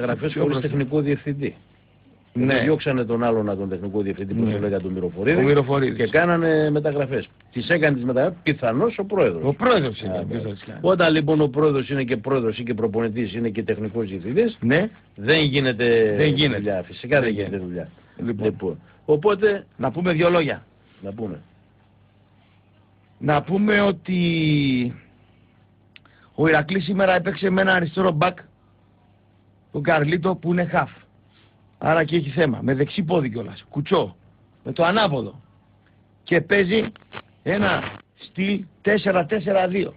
μεταγραφές χωρίς τεχνικό διευθυντή. Ναι. Διώξανε τον άλλον τον τεχνικό διευθυντή που ναι. λέγανε τον Μυροφορίδη, και κάνανε μεταγραφές. Τις έκανε τις μεταγραφές πιθανώς ο πρόεδρος. Ο πρόεδρος είναι. Όταν λοιπόν ο πρόεδρος είναι και πρόεδρος ή και προπονητής είναι και τεχνικός διευθυντής, ναι. δεν γίνεται, δεν γίνεται. δουλειά. Φυσικά δεν, δεν γίνεται δουλειά. Λοιπόν. λοιπόν. Οπότε. Να πούμε δύο λόγια. Να πούμε. Να πούμε ότι ο Ηρακλής σήμερα έπαιξε με ένα αριστερό μπακ τον Καρλίτο που είναι χαφ. Άρα και έχει θέμα. Με δεξί πόδι κιόλας. Κουτσό. Με το ανάποδο. Και παίζει ένα στυλ 4-4-2.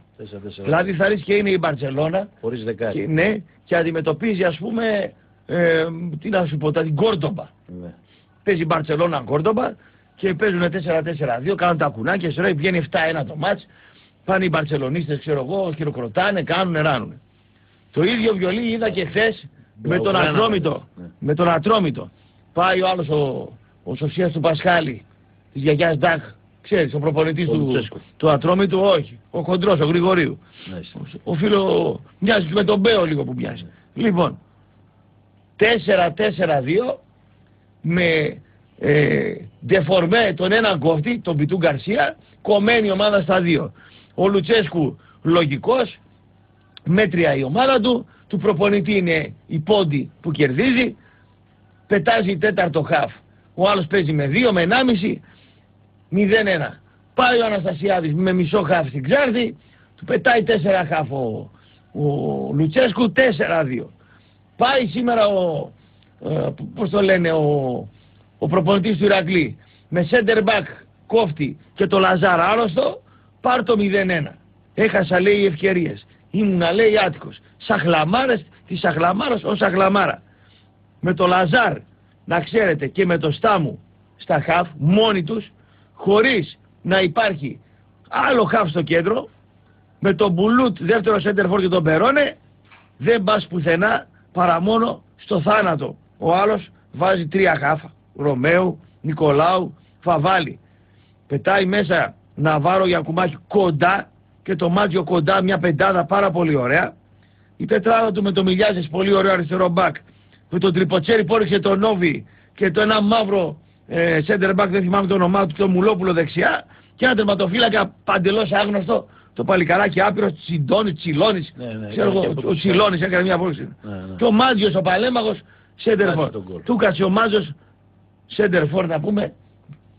Δηλαδή θα ρίξει και είναι η Μπαρσελόνα. Χωρίς δεκάρι. ναι, και αντιμετωπίζει ας πούμε. Ε, τι να σου πω, την Κόρτομπα. Ναι. Παίζει η Μπαρσελόνα Κόρτομπα και παίζουν 4-4-2, κάνουν τα κουνάκια, σε βγαίνει 7-1 το μάτς, πάνε οι Μπαρσελονίστες, ξέρω εγώ, χειροκροτάνε, κάνουν, ράνουν. Το ίδιο βιολί είδα και χθες με τον Ατρόμητο. Ναι. Με τον Ατρόμητο. Πάει ο άλλος ο, ο Σωσίας του Πασχάλη, της γιαγιάς Ντάχ, ξέρεις, ο προπονητής του, του Ατρόμητου, όχι. Ο Χοντρός, ο Γρηγορίου. Ναι, ο, ο φίλος, μοιάζεις με τον Μπέο λίγο που μοιάζει. Ναι. Λοιπόν, 4-4-2 με ε, ντεφορμέ τον έναν κόφτη, τον Πιτού Γκαρσία, κομμένη ομάδα στα δύο. Ο Λουτσέσκου λογικός, μέτρια η ομάδα του, του προπονητή είναι η πόντι που κερδίζει, πετάζει τέταρτο χαφ. Ο άλλος παίζει με δύο, με 1,5, 0-1. Πάει ο Αναστασιάδης με μισό χαφ στην Ξάρτη, του πετάει τέσσερα χαφ ο, ο Λουτσέσκου, 4-2. Πάει σήμερα ο, ε, πώς το λένε, ο, ο προπονητής του Ηρακλή με center back κόφτη και το Λαζάρα άρρωστο, πάρ το 0-1. Έχασα λέει ευκαιρίες. Ήμουνα λέει άτυχος. Σαχλαμάρες, τη Σαχλαμάρας ως Σαχλαμάρα. Με το Λαζάρ, να ξέρετε, και με το Στάμου στα χαφ, μόνοι τους, χωρίς να υπάρχει άλλο χαφ στο κέντρο, με τον Μπουλούτ δεύτερο σέντερφορ και τον Περόνε, δεν πας πουθενά παρά μόνο στο θάνατο. Ο άλλος βάζει τρία χάφα. Ρωμαίου, Νικολάου, Φαβάλη. Πετάει μέσα Ναβάρο Γιακουμάκη κοντά και το Μάτζιο κοντά μια πεντάδα πάρα πολύ ωραία. Η τετράδα του με το Μιλιάζες πολύ ωραίο αριστερό μπακ. Με τον τριποτσέρι που έριξε τον Νόβι και το ένα μαύρο ε, center back δεν θυμάμαι το όνομά του το Μουλόπουλο δεξιά και ένα τερματοφύλακα παντελώς άγνωστο το παλικαράκι άπειρος Τσιντώνης, Τσιλώνης. Ναι, ναι, ξέρω εγώ, ο Τσιλώνης έκανε μια απόψη. Ναι, ναι. Και ο Μάτζιο ο παλέμαχο Σέντερφορ. Του κάτσε ο Μάτζιο Σέντερφορ να πούμε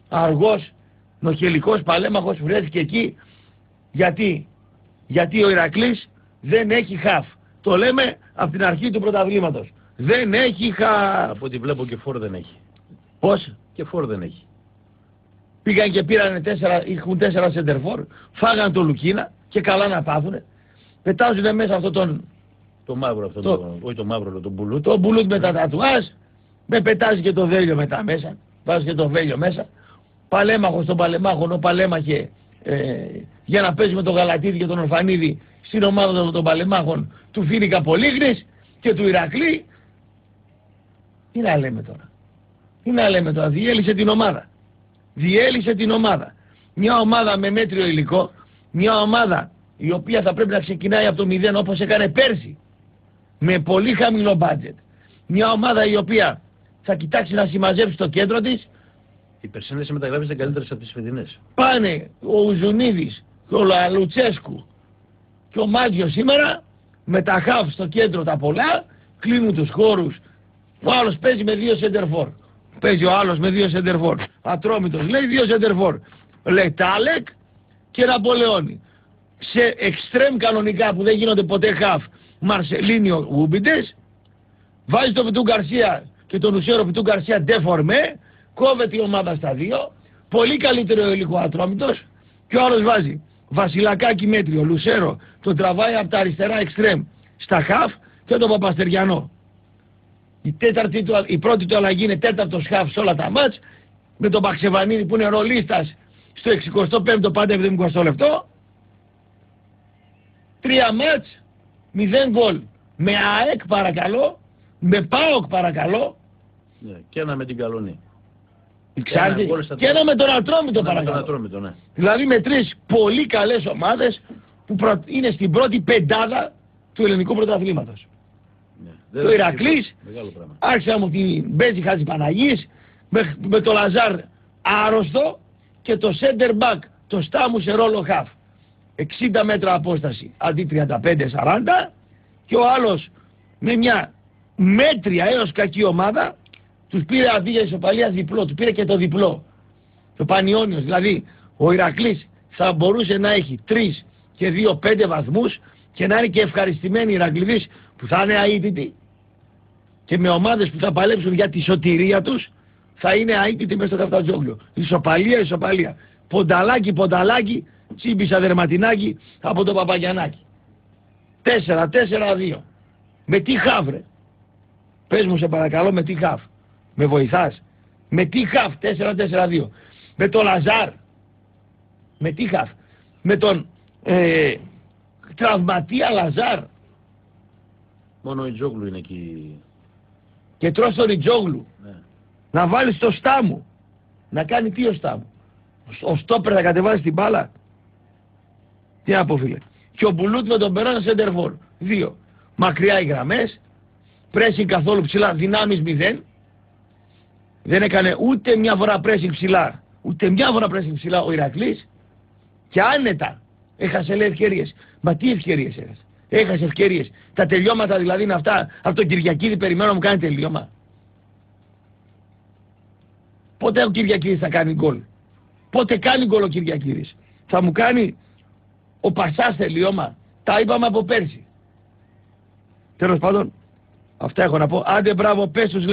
αργός, νοχελικός παλέμαχο βρέθηκε εκεί. Γιατί, γιατί ο Ηρακλής δεν έχει χαφ. Το λέμε από την αρχή του πρωταβλήματος. Δεν έχει χαφ. Από ό,τι βλέπω και φόρ δεν έχει. Πώς; Και φόρ δεν έχει. Πήγαν και πήραν τέσσερα, έχουν τέσσερα σεντερφόρ, φάγαν το Λουκίνα και καλά να πάθουνε. Πετάζουν μέσα αυτό τον... Το μαύρο αυτό, το, το, όχι το μαύρο, το μπουλούτ. Το μπουλούτ με τα τατουάζ, με πετάζει και το βέλιο μετά μέσα, βάζει και το βέλιο μέσα. Παλέμαχος στον παλεμάχο, ο παλέμαχε ε, για να παίζει με τον Γαλατίδη και τον Ορφανίδη στην ομάδα των παλεμάχων του Φίνικα Πολύγνης και του Ηρακλή. Τι να λέμε τώρα. Τι να λέμε τώρα. Διέλυσε την ομάδα διέλυσε την ομάδα. Μια ομάδα με μέτριο υλικό, μια ομάδα η οποία θα πρέπει να ξεκινάει από το μηδέν όπως έκανε πέρσι, με πολύ χαμηλό μπάτζετ. Μια ομάδα η οποία θα κοιτάξει να συμμαζέψει το κέντρο της. Οι περσίνες μεταγράφεις ήταν καλύτερες από τις φετινές. Πάνε ο Ουζουνίδης και ο Λαλουτσέσκου και ο Μάτζιο σήμερα με τα χαφ στο κέντρο τα πολλά, κλείνουν τους χώρους. Ο άλλος παίζει με δύο σεντερφόρ. Παίζει ο άλλος με δύο σεντερφόρ. Ατρόμητος λέει δύο σεντερφόρ. Λέει Τάλεκ και Ναπολεόνι. Σε εξτρέμ κανονικά που δεν γίνονται ποτέ χαφ Μαρσελίνιο Γούμπιντες βάζει τον Πιτού Γκαρσία και τον Ουσέρο Πιτού Γκαρσία ντεφορμέ κόβεται η ομάδα στα δύο πολύ καλύτερο υλικό Ατρόμητος και ο άλλος βάζει Βασιλακάκι μέτριο, Λουσέρο, τον τραβάει από τα αριστερά εξτρέμ στα χαφ και τον Παπαστεριανό. Η, τέταρτη του, η πρώτη του αλλαγή είναι τέταρτος χαφ σε όλα τα μάτς με τον Παξεβανίδη που είναι ρολίστας στο 65ο πάντα 70 λεπτό. Τρία μάτς, μηδέν γκολ. Με ΑΕΚ παρακαλώ, με ΠΑΟΚ παρακαλώ. Ναι, και ένα με την Καλονή. Ξάρτη, και ένα με τον Ατρόμητο παρακαλώ. ναι. Δηλαδή με τρεις πολύ καλές ομάδες που είναι στην πρώτη πεντάδα του ελληνικού πρωταθλήματος. Ναι. Δεν το Ηρακλής, άρχισε μου την Μπέζη Χατζηπαναγής, με, με το Λαζάρ άρρωστο και το center back, το Στάμους σε ρόλο χαφ. 60 μέτρα απόσταση αντί 35-40 και ο άλλος με μια μέτρια έως κακή ομάδα τους πήρε αντί για ισοπαλία διπλό, του πήρε και το διπλό. Το Πανιόνιος, δηλαδή ο Ηρακλής θα μπορούσε να έχει 3 και 2 5 βαθμούς και να είναι και ευχαριστημένοι οι Ηρακλήδεις που θα είναι αίτητοι και με ομάδες που θα παλέψουν για τη σωτηρία τους θα είναι αίτητοι μέσα στο καφτατζόγλιο. Ισοπαλία, ισοπαλία. Πονταλάκι, πονταλάκι, τσίμπησα δερματινάκι από το Παπαγιανάκι. 4-4-2. Με τι χαφ ρε; Πες μου σε παρακαλώ με τι χαφ. Με βοηθάς. Με τι χαφ 4-4-2. Με τον Λαζάρ. Με τι χαφ. Με τον ε, τραυματία Λαζάρ. Μόνο Ιτζόγλου είναι εκεί. Και τρως τον Ιτζόγλου. Ναι. Να βάλεις το Στάμου. Να κάνει τι ο Στάμου. Ο στόπερ να κατεβάσει την μπάλα. Τι να πω φίλε. Και ο Μπουλούτ με τον Περόνα Σεντερφόρ. Δύο. Μακριά οι γραμμές. Πρέσιν καθόλου ψηλά. Δυνάμεις μηδέν. Δεν έκανε ούτε μια φορά πρέσιν ψηλά. Ούτε μια φορά πρέσιν ψηλά ο Ηρακλής. Και άνετα έχασε λέει ευκαιρίες. Μα τι ευκαιρίες έχασε. Έχασε ευκαιρίες. Τα τελειώματα δηλαδή είναι αυτά. Από τον Κυριακίδη περιμένω να μου κάνει τελειώμα. Πότε ο Κυριακίδης θα κάνει γκολ; Πότε κάνει γκολ ο Κυριακίδης; Θα μου κάνει ο Πασάς τελειώμα. Τα είπαμε από πέρσι. Τέλος πάντων, αυτά έχω να πω. Άντε μπράβο, πες τους